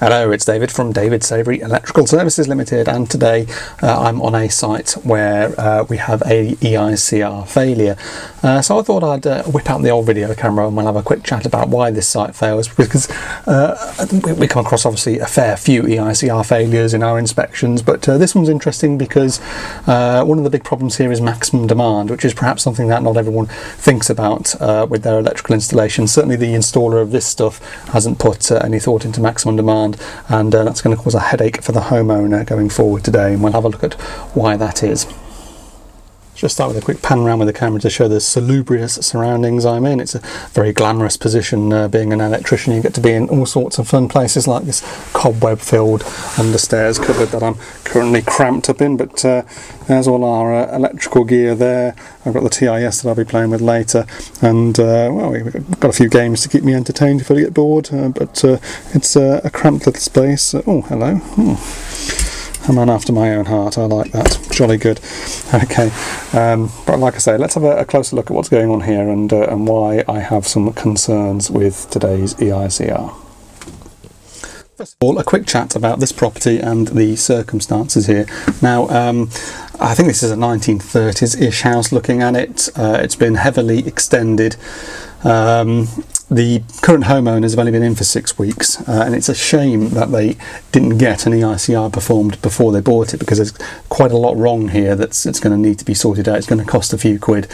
Hello, it's David from David Savery Electrical Services Limited, and today uh, I'm on a site where uh, we have a EICR failure. Uh, so I thought I'd uh, whip out the old video camera and we'll have a quick chat about why this site fails because uh, we come across obviously a fair few EICR failures in our inspections, but uh, this one's interesting because one of the big problems here is maximum demand, which is perhaps something that not everyone thinks about with their electrical installation. Certainly, the installer of this stuff hasn't put any thought into maximum demand demand, and uh, that's going to cause a headache for the homeowner going forward today. And we'll have a look at why that is. Just start with a quick pan around with the camera to show the salubrious surroundings I'm in. It's a very glamorous position uh, being an electrician. You get to be in all sorts of fun places like this cobweb filled understairs cupboard that I'm currently cramped up in. But uh, there's all our uh, electrical gear there. I've got the TIS that I'll be playing with later. And uh, well, we've got a few games to keep me entertained if I get bored. Uh, but uh, it's a cramped little space. oh, hello. Hmm a man after my own heart. I like that. Jolly good. Okay, um, but like I say, let's have a, a, closer look at what's going on here and uh, and why I have some concerns with today's EICR. First of all, a quick chat about this property and the circumstances here. Now, um, I think this is a 1930s-ish house looking at it. Uh, it's been heavily extended. Um, the current homeowners have only been in for six weeks, uh, and it's a shame that they didn't get an EICR performed before they bought it because there's quite a lot wrong here that's it's going to need to be sorted out. It's going to cost a few quid,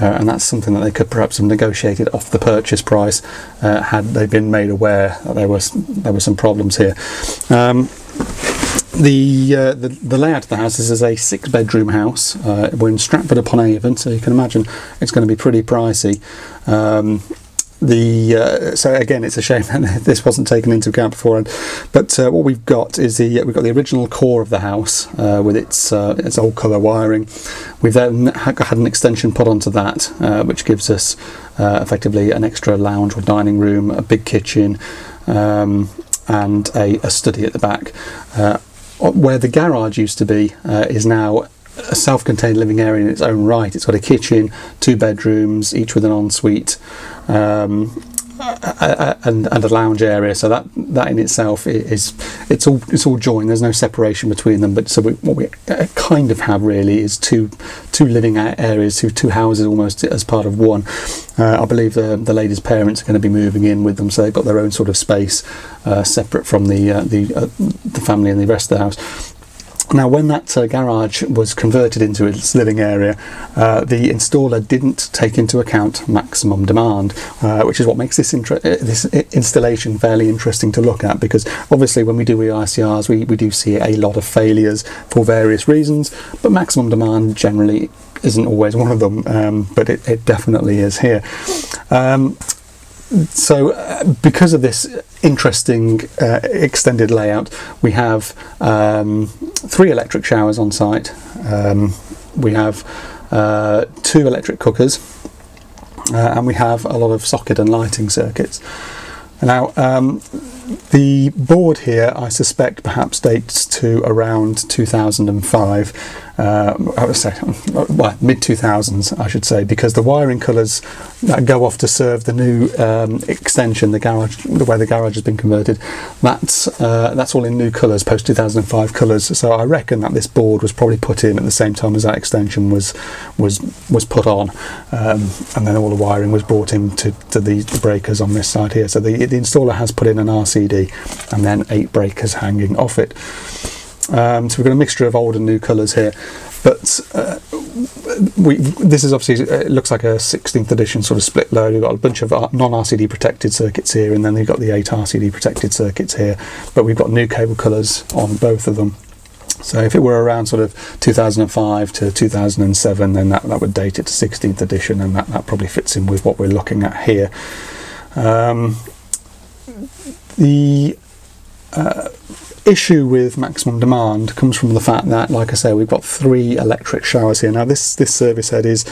uh, and that's something that they could perhaps have negotiated off the purchase price uh, had they been made aware that there was there were some problems here. Um, the, uh, the, the layout of the house is as a six bedroom house. Uh, we're in Stratford upon Avon, so you can imagine it's going to be pretty pricey. Um, the uh, so again it's a shame that this wasn't taken into account beforehand but uh, what we've got is the we've got the original core of the house uh, with its uh, its old colour wiring. We've then had an extension put onto that uh, which gives us uh, effectively an extra lounge or dining room a big kitchen um, and a, a, study at the back. Where the garage used to be is now a self-contained living area in its own right. It's got a kitchen, two bedrooms, each with an ensuite, um, and, and a lounge area. So that that in itself is it's all it's all joined. There's no separation between them. But so we, what we uh, kind of have really is two two living areas, two two houses almost as part of one. Uh, I believe the the lady's parents are going to be moving in with them, so they've got their own sort of space uh, separate from the uh, the uh, the family and the rest of the house. Now, when that uh, garage was converted into its living area, uh, the installer didn't take into account maximum demand, uh, which is what makes this, uh, this installation fairly interesting to look at. Because obviously, when we do EICRs, we, we do see a lot of failures for various reasons, but maximum demand generally isn't always one of them, um, but it, it, definitely is here. Um, so uh, because of this interesting uh, extended layout we have um, three electric showers on site. Um, we have uh, two electric cookers uh, and we have a lot of socket and lighting circuits. Now um, the board here I suspect perhaps dates to around 2005 uh, I would say, well, mid 2000s, I should say, because the wiring colours that go off to serve the new um, extension, the garage, the way the garage has been converted, that's uh, that's all in new colours, post 2005 colours. So I reckon that this board was probably put in at the same time as that extension was was was put on, um, and then all the wiring was brought in to, to the breakers on this side here. So the, the installer has put in an RCD and then eight breakers hanging off it. Um, so we've got a mixture of old and new colours here, but uh, we, this is obviously it looks like a 16th edition sort of split load. We've got a bunch of non-RCD protected circuits here, and then we've got the eight RCD protected circuits here. But we've got new cable colours on both of them. So if it were around sort of 2005 to 2007, then that, that would date it to 16th edition, and that, that probably fits in with what we're looking at here. Um, the uh, issue with maximum demand comes from the fact that, like I say, we've got three electric showers here. Now, this this service head is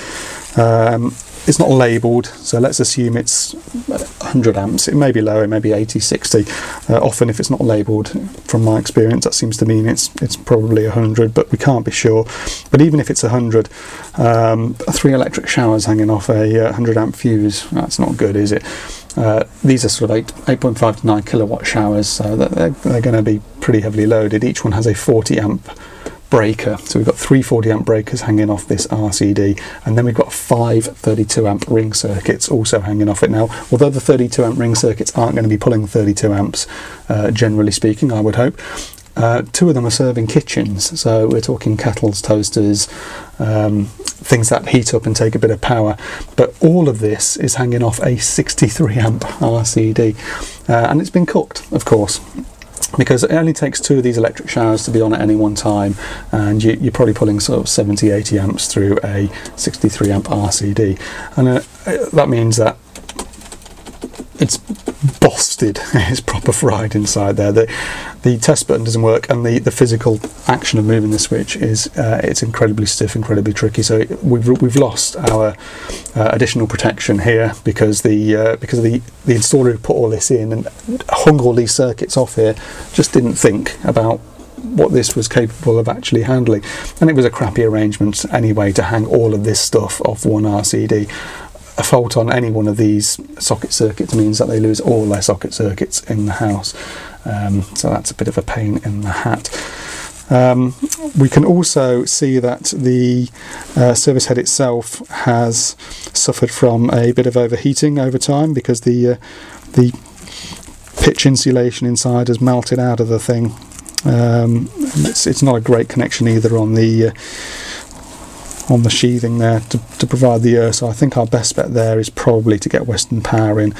um, it's not labelled, so let's assume it's 100 amps. It may be lower, maybe 80, 60. Uh, often, if it's not labelled, from my experience, that seems to mean it's it's probably 100, but we can't be sure. But even if it's 100, um, three electric showers hanging off a 100 uh, amp fuse, that's not good, is it? Uh, these are sort of 8, 8.5 to 9 kilowatt showers, so they're, they're going to be pretty heavily loaded. Each one has a 40 amp breaker. So we've got three 40 amp breakers hanging off this RCD, and then we've got five 32 amp ring circuits also hanging off it. Now, although the 32 amp ring circuits aren't going to be pulling 32 amps, uh, generally speaking, I would hope. Uh, two of them are serving kitchens, so we're talking kettles, toasters, um, things that heat up and take a bit of power. But all of this is hanging off a 63 amp RCD, uh, and it's been cooked, of course because it only takes two of these electric showers to be on at any one time and you, are probably pulling sort of 70 80 amps through a 63 amp RCD and uh, that means that it's it's proper fried inside there. The the test button doesn't work and the the physical action of moving the switch is uh, it's incredibly stiff incredibly tricky. So we've we've lost our uh, additional protection here because the uh, because the the installer who put all this in and hung all these circuits off here just didn't think about what this was capable of actually handling. And it was a crappy arrangement anyway to hang all of this stuff off one RCD a fault on any one of these socket circuits means that they lose all their socket circuits in the house. Um, so that's a bit of a pain in the hat. Um, we can also see that the uh, service head itself has suffered from a bit of overheating over time because the uh, the pitch insulation inside has melted out of the thing. Um, it's, it's, not a great connection either on the uh, on the sheathing there to, to provide the air. So I think our best bet there is probably to get Western Power in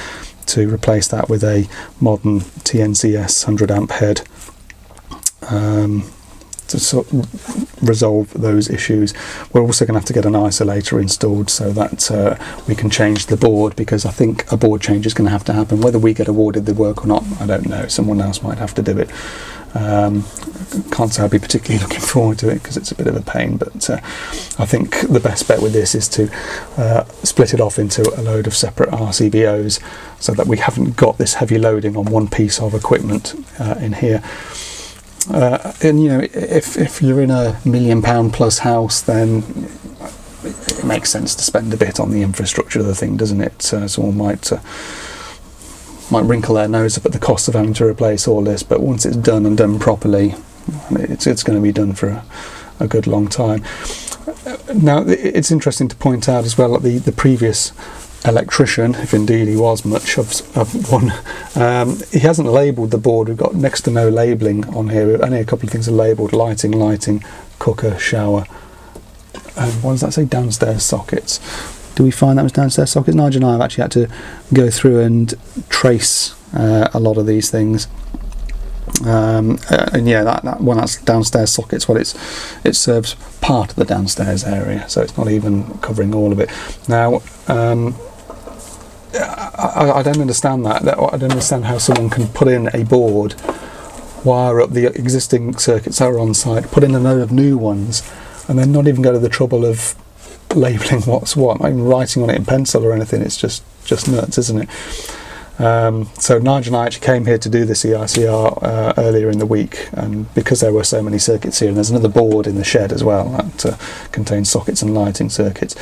to replace that with a modern TNCS 100 amp head um, to sort of resolve those issues. We're also going to have to get an isolator installed so that uh, we can change the board because I think a board change is going to have to happen. Whether we get awarded the work or not, I don't know. Someone else might have to do it. Um, can't say I'd be particularly looking forward to it because it's a bit of a pain, but uh, I think the best bet with this is to uh, split it off into a load of separate RCBOs so that we haven't got this heavy loading on one piece of equipment uh, in here. Uh, and you know, if, if you're in a million pound plus house, then it makes sense to spend a bit on the infrastructure of the thing, doesn't it? Someone might uh, might wrinkle their nose up at the cost of having to replace all this, but once it's done and done properly, it's, it's going to be done for a, a good long time. Now, it's interesting to point out as well that the, the previous electrician, if indeed he was much of, of one, um, he hasn't labelled the board. We've got next to no labelling on here. Only a couple of things are labelled: lighting, lighting, cooker, shower. And what does that say? Downstairs sockets do we find that was downstairs sockets? Nigel and I have actually had to go through and trace uh, a lot of these things. Um, uh, and yeah, that, that one that's downstairs sockets. Well, it's it serves part of the downstairs area, so it's not even covering all of it. Now, um, I, I, don't understand that. I don't understand how someone can put in a board, wire up the existing circuits that are on site, put in a load of new ones, and then not even go to the trouble of labeling what's what, even writing on it in pencil or anything. It's just just nuts, isn't it? Um, so Nigel and I actually came here to do this EICR uh, earlier in the week, and because there were so many circuits here, and there's another board in the shed as well that uh, contains sockets and lighting circuits.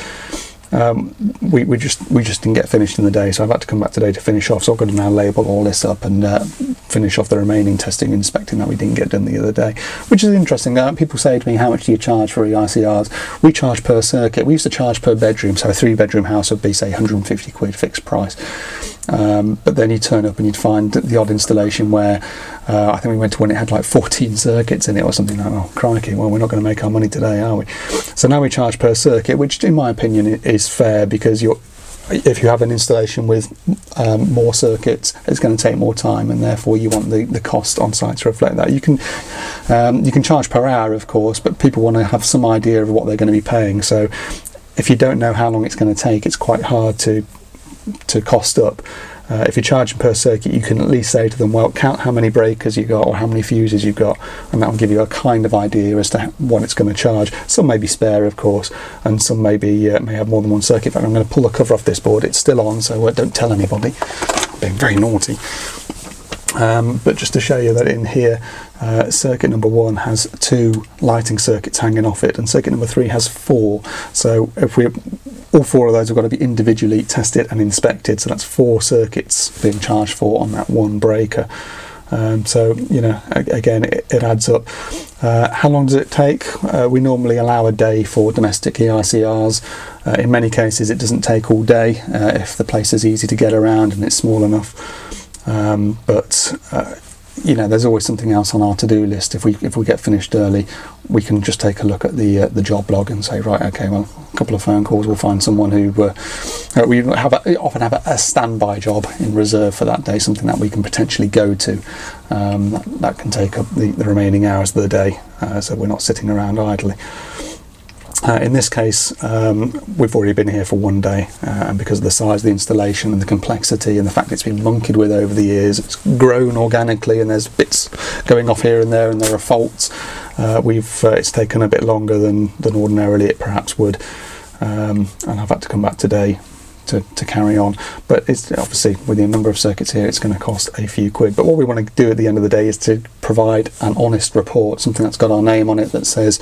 Um, we, we just we just didn't get finished in the day, so I've had to come back today to finish off. So I've got to now label all this up and uh, finish off the remaining testing and inspecting that we didn't get done the other day, which is interesting. Uh, people say to me, "How much do you charge for EICRs?" We charge per circuit. We used to charge per bedroom, so a three-bedroom house would be say 150 quid fixed price. Um, but then you turn up and you'd find the odd installation where uh, I think we went to one it had like 14 circuits in it or something like oh crikey well we're not going to make our money today are we so now we charge per circuit which in my opinion is fair because you're if you have an installation with um, more circuits, it's going to take more time, and therefore you want the, the cost on site to reflect that. You can um, you can charge per hour, of course, but people want to have some idea of what they're going to be paying. So if you don't know how long it's going to take, it's quite hard to to cost up. uh, if you're charging per circuit, you can at least say to them, well, count how many breakers you've got or how many fuses you've got, and that will give you a kind of idea as to what it's going to charge. Some may be spare, of course, and some may be uh, may have more than one circuit. But I'm going to pull the cover off this board. It's still on, so uh, don't tell anybody. I'm being very naughty. Um, but just to show you that in here, uh, circuit number one has two lighting circuits hanging off it, and circuit number three has four. So if we all four of those have got to be individually tested and inspected. So that's four circuits being charged for on that one breaker. Um, so you know, again, it, it adds up. Uh, how long does it take? Uh, we normally allow a day for domestic EICRs. Uh, in many cases, it doesn't take all day uh, if the place is easy to get around and it's small enough. Um, but uh, you know, there's always something else on our to-do list. If we if we get finished early, we can just take a look at the uh, the job log and say, right, okay, well, a couple of phone calls, we'll find someone who uh, uh, we have a, often have a, a, standby job in reserve for that day, something that we can potentially go to. Um, that, that, can take up the, the remaining hours of the day, uh, so we're not sitting around idly. Uh, in this case, um, we've already been here for one day, uh, and because of the size of the installation and the complexity and the fact it's been monkeyed with over the years, it's grown organically, and there's bits going off here and there, and there are faults. Uh, we've uh, it's taken a bit longer than than ordinarily it perhaps would, um, and I've had to come back today to, to carry on. But it's obviously with the number of circuits here, it's going to cost a few quid. But what we want to do at the end of the day is to provide an honest report, something that's got our name on it that says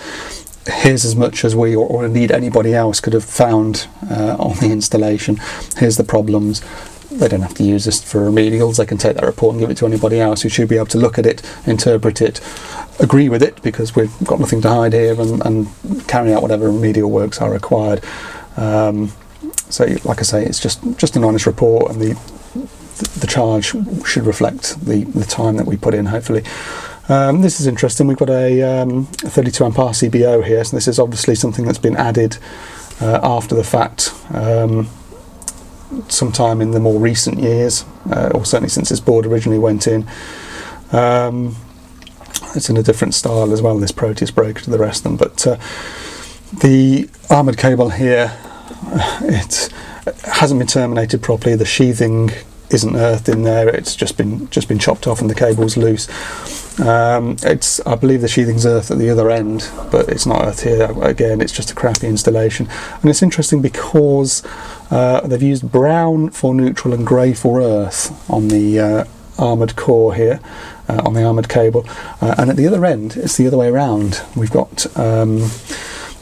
here's as much as we or, or indeed anybody else could have found uh, on the installation. Here's the problems. They don't have to use this for remedials. They can take that report and give it to anybody else who should be able to look at it, interpret it, agree with it because we've got nothing to hide here and, and carry out whatever remedial works are required. Um, so, like I say, it's just just an honest report, and the the charge should reflect the the time that we put in. Hopefully. Um, this is interesting. We've got a, um, a 32 amp RCBO here, so this is obviously something that's been added uh, after the fact, um, sometime in the more recent years, uh, or certainly since this board originally went in. Um, it's in a different style as well, this Proteus breaker to the rest of them, but uh, the armoured cable here, it hasn't been terminated properly. The sheathing isn't earthed in there. It's just been just been chopped off and the cable's loose. Um, it's I believe the sheathing's earth at the other end, but it's not earth here. Again, it's just a crappy installation, and it's interesting because uh, they've used brown for neutral and grey for earth on the uh, armoured core here. Uh, on the armoured cable, uh, and at the other end, it's the other way around. We've got um,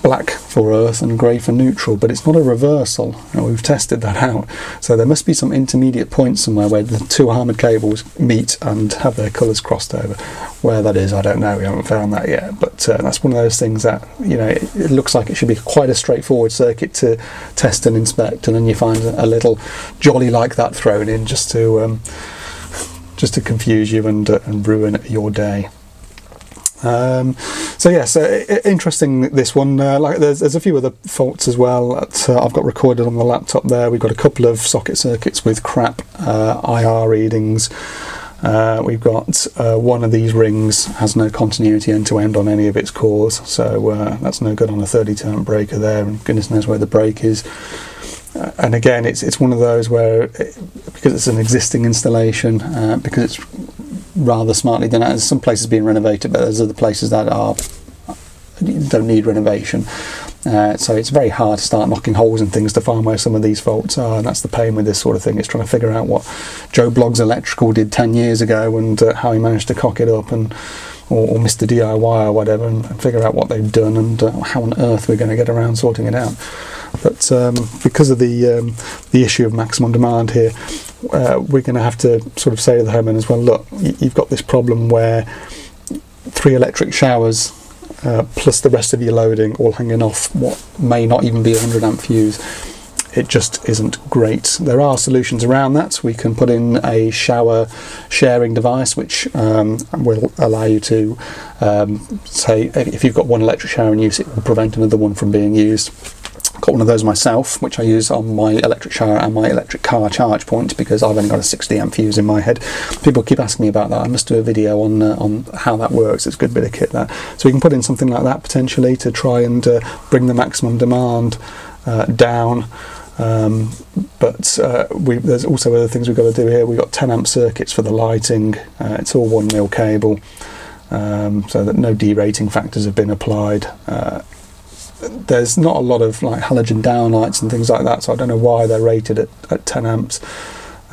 black for earth and grey for neutral, but it's not a reversal. And we've tested that out. So there must be some intermediate point somewhere where the two armoured cables meet and have their colours crossed over. Where that is, I don't know. We haven't found that yet. But uh, that's one of those things that, you know, it, it, looks like it should be quite a straightforward circuit to test and inspect, and then you find a little jolly like that thrown in just to. Um, just to confuse you and, uh, and ruin your day. Um, so yes, so interesting this one. Uh, like there's, there's a few other faults as well that uh, I've got recorded on the laptop there. We've got a couple of socket circuits with crap uh, IR readings. Uh, we've got uh, one of these rings has no continuity end to end on any of its cores, so uh, that's no good on a 30 turn breaker there, and goodness knows where the break is. and again, it's it's one of those where it, because it's an existing installation, because it's rather smartly done. There's some places being renovated, but there's other places that are don't need renovation. Uh, so it's very hard to start knocking holes in things to find where some of these faults are, and that's the pain with this sort of thing. It's trying to figure out what Joe Bloggs Electrical did 10 years ago and uh, how he managed to cock it up, and or, or Mr. DIY or whatever, and, and, figure out what they've done and uh, how on earth we're going to get around sorting it out. But um, because of the um, the issue of maximum demand here, uh, we're going to have to sort of say to the homeowners, well, look, you've got this problem where three electric showers uh, plus the rest of your loading all hanging off what may not even be a 100 amp fuse. It just isn't great. There are solutions around that. We can put in a shower sharing device, which um, will allow you to um, say if you've got one electric shower in use, it will prevent another one from being used got one of those myself, which I use on my electric shower and my electric car charge point because I've only got a 60 amp fuse in my head. People keep asking me about that. I must do a video on uh, on how that works. It's a good bit of kit that. So we can put in something like that potentially to try and uh, bring the maximum demand uh, down. Um, but uh, we, there's also other things we've got to do here. We've got 10 amp circuits for the lighting. Uh, it's all one mil cable, um, so that no derating factors have been applied. There's not a lot of like halogen downlights and things like that, so I don't know why they're rated at, at 10 amps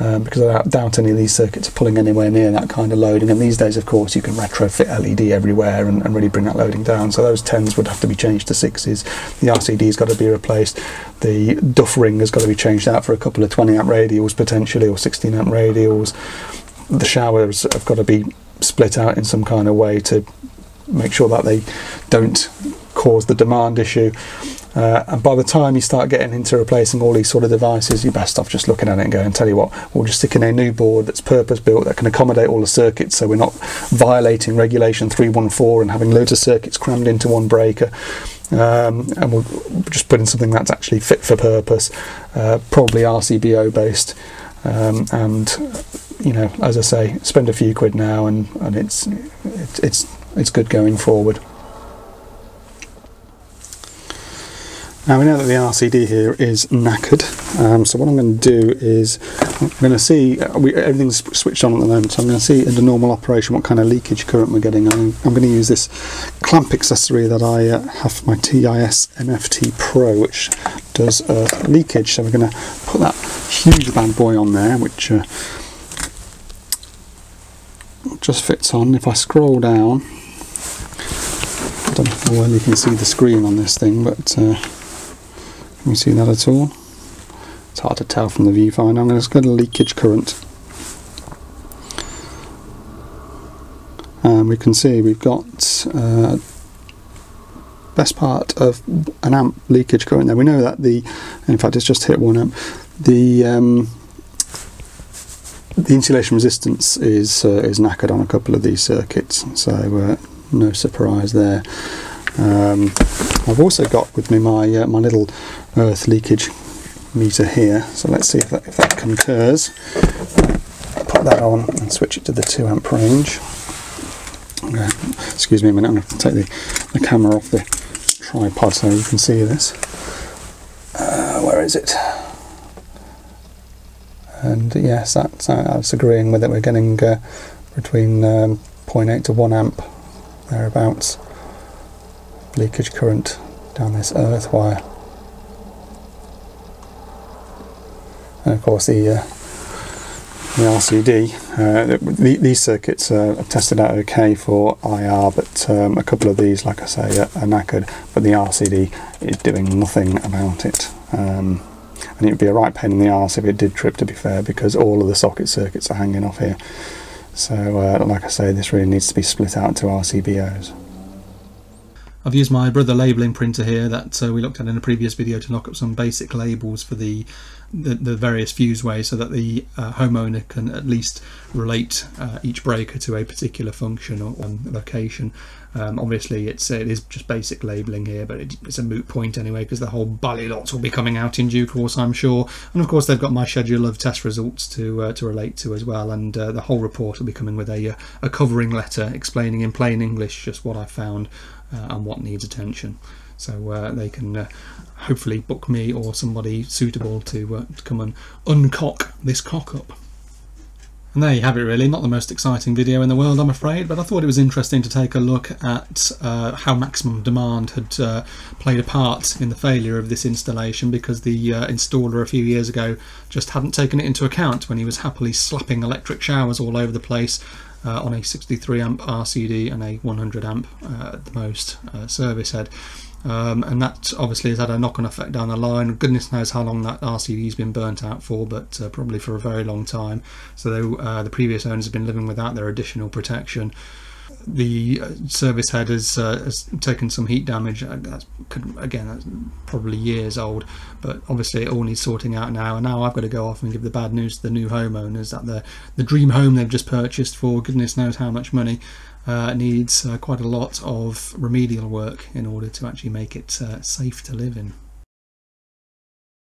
um, because I doubt any of these circuits are pulling anywhere near that kind of loading. And these days, of course, you can retrofit LED everywhere and, and really bring that loading down. So those 10s would have to be changed to 6s. The RCD's got to be replaced. The duff ring has got to be changed out for a couple of 20 amp radials potentially or 16 amp radials. The showers have got to be split out in some kind of way to make sure that they don't cause the demand issue. Uh, and by the time you start getting into replacing all these sort of devices, you're best off just looking at it and going, tell you what, we'll just stick in a new board that's purpose built that can accommodate all the circuits so we're not violating regulation 314 and having loads of circuits crammed into one breaker. Um, and we'll just put in something that's actually fit for purpose, uh, probably RCBO based. Um, and you know, as I say, spend a few quid now, and, and it's, it's it's it's good going forward. Now we know that the RCD here is knackered, um, so what I'm going to do is I'm going to see, uh, we, everything's switched on at the moment, so I'm going to see in the normal operation what kind of leakage current we're getting. I'm, I'm going to use this clamp accessory that I uh, have for my TIS MFT Pro, which does uh, leakage, so we're going to put that huge bad boy on there, which uh, just fits on. If I scroll down, I don't know well you can see the screen on this thing, but uh, can you see that at all? It's hard to tell from the viewfinder. I'm going to leakage current. And we can see we've got uh, best part of an amp leakage current there. We know that the, in fact it's just hit one amp, the um, the insulation resistance is uh, is knackered on a couple of these circuits, so uh, no surprise there. Um, I've also got with me my uh, my little earth leakage meter here, so let's see if that, if that concurs. Put that on and switch it to the 2 amp range. Okay. Excuse me a minute, I'm going to take the, the camera off the tripod so you can see this. Uh, where is it? And yes, that's, uh, that's agreeing with it. We're getting uh, between um, 0.8 to 1 amp thereabouts leakage current down this earth wire. And of course the uh, the RCD, uh, the, these circuits are tested out okay for IR, but um, a couple of these, like I say, are, are, knackered, but the RCD is doing nothing about it. Um, and it would be a right pain in the arse if it did trip, to be fair, because all of the socket circuits are hanging off here. So, uh, like I say, this really needs to be split out into RCBOs. I've used my brother labelling printer here that uh, we looked at in a previous video to knock up some basic labels for the the, the various fuseways so that the uh, homeowner can at least relate uh, each breaker to a particular function or location. Um, obviously it's it is just basic labelling here but it, it's a moot point anyway because the whole bally lots will be coming out in due course I'm sure and of course they've got my schedule of test results to uh, to relate to as well and uh, the whole report will be coming with a, uh, a covering letter explaining in plain English just what I found uh, and what needs attention so uh, they can uh, hopefully book me or somebody suitable to, uh, to come and uncock this cock up. And there you have it really, not the most exciting video in the world I'm afraid, but I thought it was interesting to take a look at uh, how maximum demand had uh, played a part in the failure of this installation because the uh, installer a few years ago just hadn't taken it into account when he was happily slapping electric showers all over the place uh, on a 63 amp RCD and a 100 amp uh, at the most uh, service head. Um, and that obviously has had a knock-on effect down the line. Goodness knows how long that RCD's been burnt out for, but uh, probably for a very long time. So uh, the previous owners have been living without their additional protection. The uh, service head has, uh, has taken some heat damage. Uh, that's, again, that's probably years old, but obviously it all needs sorting out now. And now I've got to go off and give the bad news to the new homeowners that the the dream home they've just purchased for goodness knows how much money uh, needs uh, quite a lot of remedial work in order to actually make it uh, safe to live in.